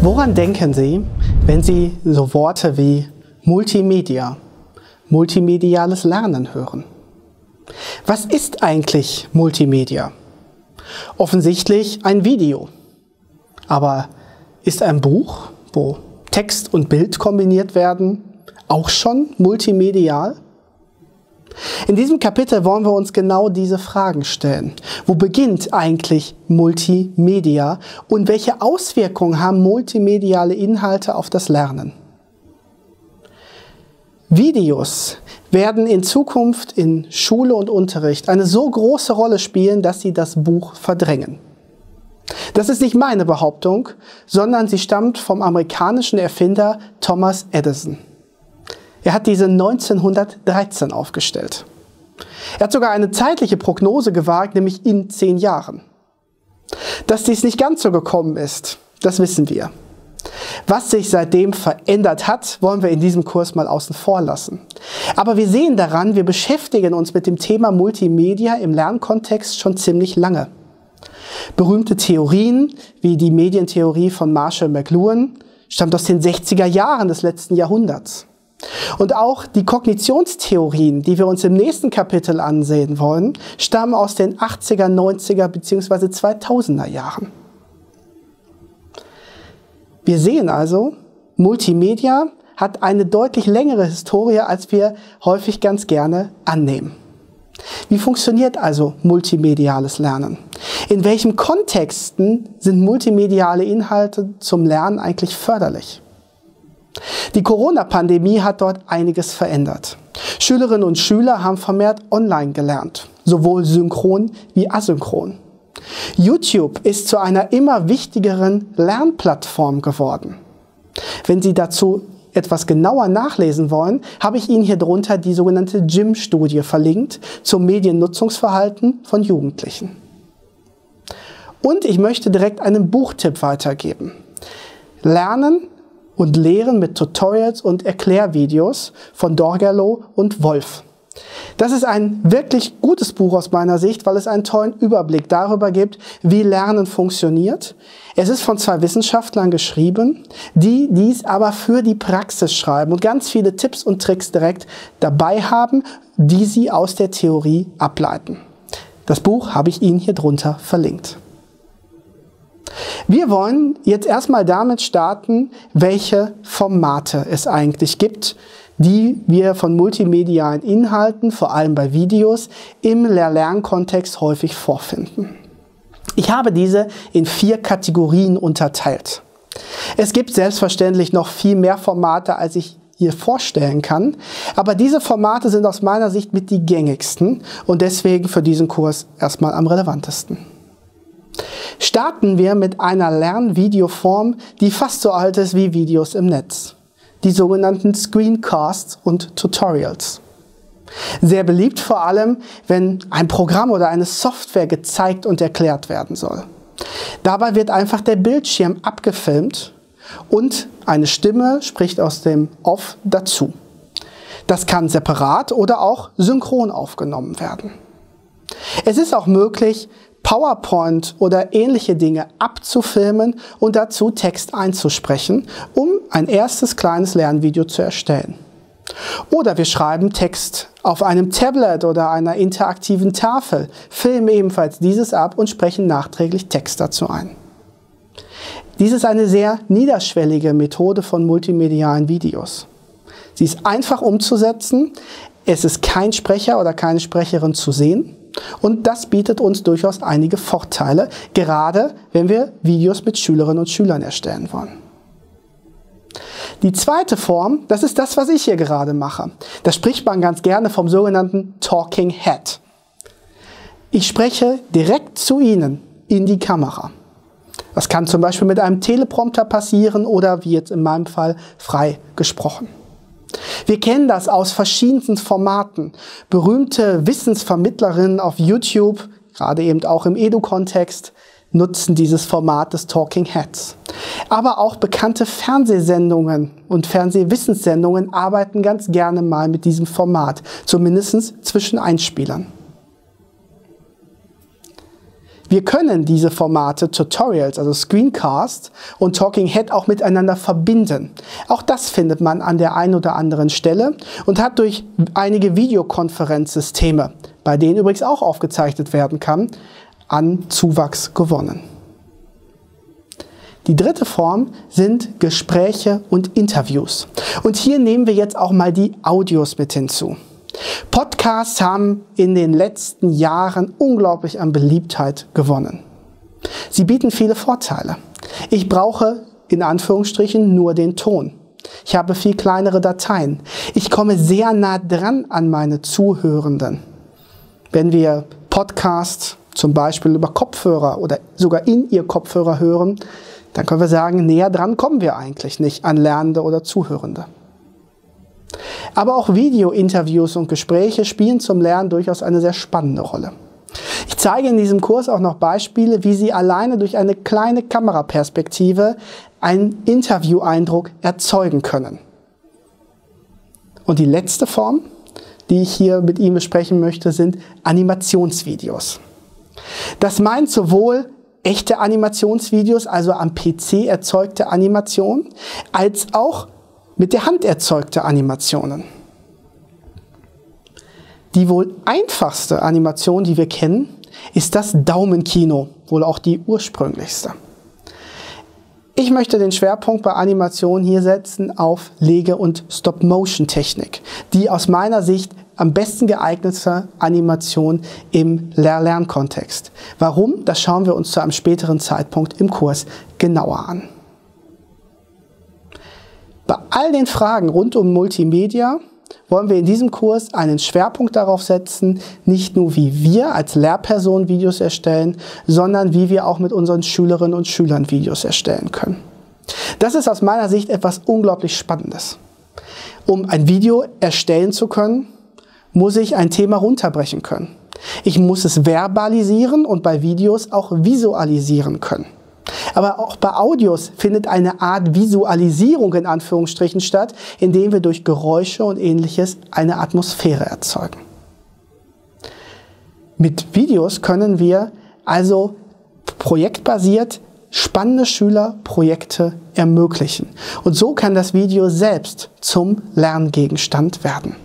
Woran denken Sie, wenn Sie so Worte wie Multimedia, multimediales Lernen hören? Was ist eigentlich Multimedia? Offensichtlich ein Video. Aber ist ein Buch, wo Text und Bild kombiniert werden, auch schon multimedial? In diesem Kapitel wollen wir uns genau diese Fragen stellen. Wo beginnt eigentlich Multimedia und welche Auswirkungen haben multimediale Inhalte auf das Lernen? Videos werden in Zukunft in Schule und Unterricht eine so große Rolle spielen, dass sie das Buch verdrängen. Das ist nicht meine Behauptung, sondern sie stammt vom amerikanischen Erfinder Thomas Edison. Er hat diese 1913 aufgestellt. Er hat sogar eine zeitliche Prognose gewagt, nämlich in zehn Jahren. Dass dies nicht ganz so gekommen ist, das wissen wir. Was sich seitdem verändert hat, wollen wir in diesem Kurs mal außen vor lassen. Aber wir sehen daran, wir beschäftigen uns mit dem Thema Multimedia im Lernkontext schon ziemlich lange. Berühmte Theorien wie die Medientheorie von Marshall McLuhan stammt aus den 60er Jahren des letzten Jahrhunderts. Und auch die Kognitionstheorien, die wir uns im nächsten Kapitel ansehen wollen, stammen aus den 80er, 90er bzw. 2000er Jahren. Wir sehen also, Multimedia hat eine deutlich längere Historie, als wir häufig ganz gerne annehmen. Wie funktioniert also multimediales Lernen? In welchen Kontexten sind multimediale Inhalte zum Lernen eigentlich förderlich? Die Corona-Pandemie hat dort einiges verändert. Schülerinnen und Schüler haben vermehrt online gelernt, sowohl synchron wie asynchron. YouTube ist zu einer immer wichtigeren Lernplattform geworden. Wenn Sie dazu etwas genauer nachlesen wollen, habe ich Ihnen hier drunter die sogenannte Gym-Studie verlinkt zum Mediennutzungsverhalten von Jugendlichen. Und ich möchte direkt einen Buchtipp weitergeben. Lernen und Lehren mit Tutorials und Erklärvideos von Dorgalo und Wolf. Das ist ein wirklich gutes Buch aus meiner Sicht, weil es einen tollen Überblick darüber gibt, wie Lernen funktioniert. Es ist von zwei Wissenschaftlern geschrieben, die dies aber für die Praxis schreiben und ganz viele Tipps und Tricks direkt dabei haben, die sie aus der Theorie ableiten. Das Buch habe ich Ihnen hier drunter verlinkt. Wir wollen jetzt erstmal damit starten, welche Formate es eigentlich gibt, die wir von multimedialen Inhalten, vor allem bei Videos, im Lernkontext häufig vorfinden. Ich habe diese in vier Kategorien unterteilt. Es gibt selbstverständlich noch viel mehr Formate, als ich hier vorstellen kann, aber diese Formate sind aus meiner Sicht mit die gängigsten und deswegen für diesen Kurs erstmal am relevantesten. Starten wir mit einer Lernvideoform, die fast so alt ist wie Videos im Netz. Die sogenannten Screencasts und Tutorials. Sehr beliebt vor allem, wenn ein Programm oder eine Software gezeigt und erklärt werden soll. Dabei wird einfach der Bildschirm abgefilmt und eine Stimme spricht aus dem Off dazu. Das kann separat oder auch synchron aufgenommen werden. Es ist auch möglich, PowerPoint oder ähnliche Dinge abzufilmen und dazu Text einzusprechen, um ein erstes kleines Lernvideo zu erstellen. Oder wir schreiben Text auf einem Tablet oder einer interaktiven Tafel, filmen ebenfalls dieses ab und sprechen nachträglich Text dazu ein. Dies ist eine sehr niederschwellige Methode von multimedialen Videos. Sie ist einfach umzusetzen. Es ist kein Sprecher oder keine Sprecherin zu sehen. Und das bietet uns durchaus einige Vorteile, gerade wenn wir Videos mit Schülerinnen und Schülern erstellen wollen. Die zweite Form, das ist das, was ich hier gerade mache. Da spricht man ganz gerne vom sogenannten Talking Head. Ich spreche direkt zu Ihnen in die Kamera. Das kann zum Beispiel mit einem Teleprompter passieren oder wie jetzt in meinem Fall frei gesprochen. Wir kennen das aus verschiedensten Formaten. Berühmte Wissensvermittlerinnen auf YouTube, gerade eben auch im Edu-Kontext, nutzen dieses Format des Talking Heads. Aber auch bekannte Fernsehsendungen und Fernsehwissenssendungen arbeiten ganz gerne mal mit diesem Format, zumindest zwischen Einspielern. Wir können diese Formate Tutorials, also Screencast und Talking Head auch miteinander verbinden. Auch das findet man an der einen oder anderen Stelle und hat durch einige Videokonferenzsysteme, bei denen übrigens auch aufgezeichnet werden kann, an Zuwachs gewonnen. Die dritte Form sind Gespräche und Interviews. Und hier nehmen wir jetzt auch mal die Audios mit hinzu. Podcasts haben in den letzten Jahren unglaublich an Beliebtheit gewonnen. Sie bieten viele Vorteile. Ich brauche in Anführungsstrichen nur den Ton. Ich habe viel kleinere Dateien. Ich komme sehr nah dran an meine Zuhörenden. Wenn wir Podcasts zum Beispiel über Kopfhörer oder sogar in ihr Kopfhörer hören, dann können wir sagen, näher dran kommen wir eigentlich nicht an Lernende oder Zuhörende. Aber auch Video-Interviews und Gespräche spielen zum Lernen durchaus eine sehr spannende Rolle. Ich zeige in diesem Kurs auch noch Beispiele, wie Sie alleine durch eine kleine Kameraperspektive einen Interview-Eindruck erzeugen können. Und die letzte Form, die ich hier mit Ihnen besprechen möchte, sind Animationsvideos. Das meint sowohl echte Animationsvideos, also am PC erzeugte Animationen, als auch mit der Hand erzeugte Animationen. Die wohl einfachste Animation, die wir kennen, ist das Daumenkino, wohl auch die ursprünglichste. Ich möchte den Schwerpunkt bei Animation hier setzen auf Lege- und Stop-Motion-Technik, die aus meiner Sicht am besten geeignete Animation im Lehr-Lern-Kontext. Warum? Das schauen wir uns zu einem späteren Zeitpunkt im Kurs genauer an. All den Fragen rund um Multimedia wollen wir in diesem Kurs einen Schwerpunkt darauf setzen, nicht nur wie wir als Lehrperson Videos erstellen, sondern wie wir auch mit unseren Schülerinnen und Schülern Videos erstellen können. Das ist aus meiner Sicht etwas unglaublich Spannendes. Um ein Video erstellen zu können, muss ich ein Thema runterbrechen können. Ich muss es verbalisieren und bei Videos auch visualisieren können. Aber auch bei Audios findet eine Art Visualisierung in Anführungsstrichen statt, indem wir durch Geräusche und ähnliches eine Atmosphäre erzeugen. Mit Videos können wir also projektbasiert spannende Schülerprojekte ermöglichen. Und so kann das Video selbst zum Lerngegenstand werden.